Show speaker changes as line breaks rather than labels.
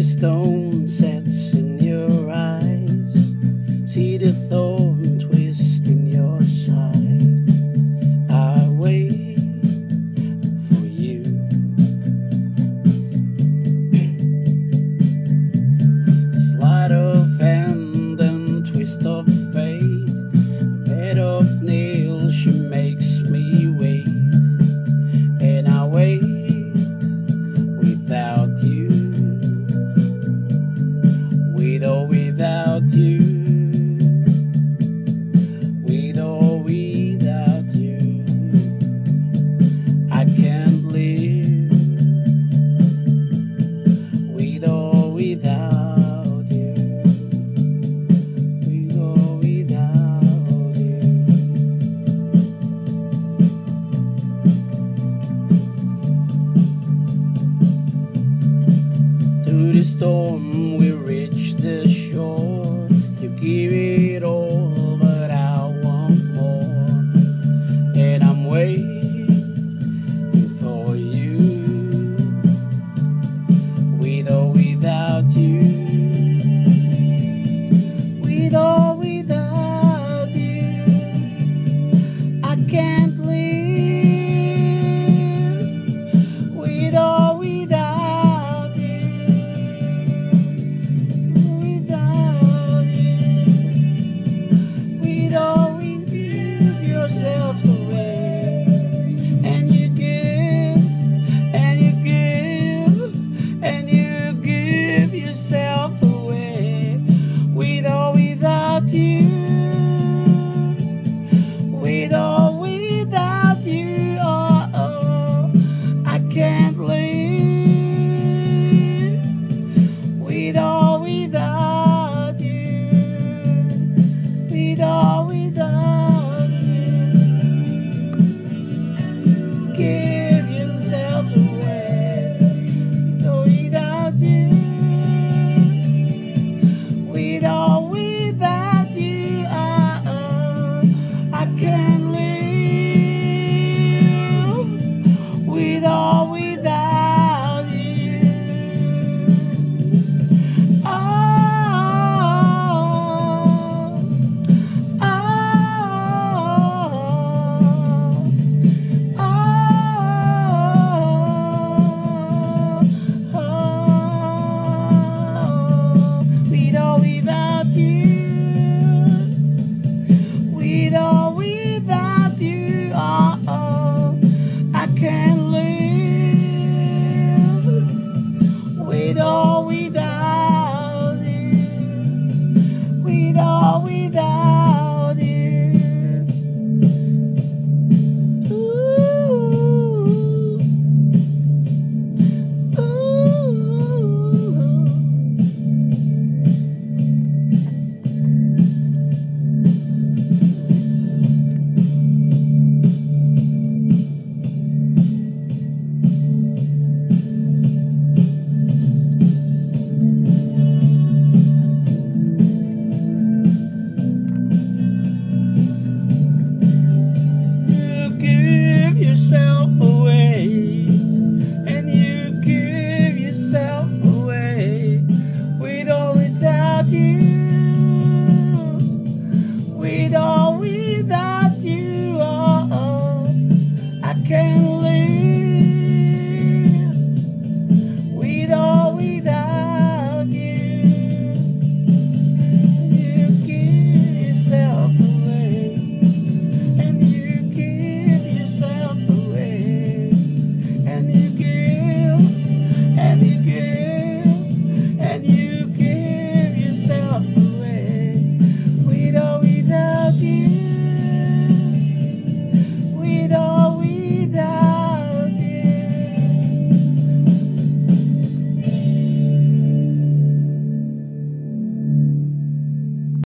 the stone sets in your eyes. See the thorn twist in your side. I wait for you. the light of hand and twist of fate. the storm we reach the shore. away. And you give yourself away. With or without you.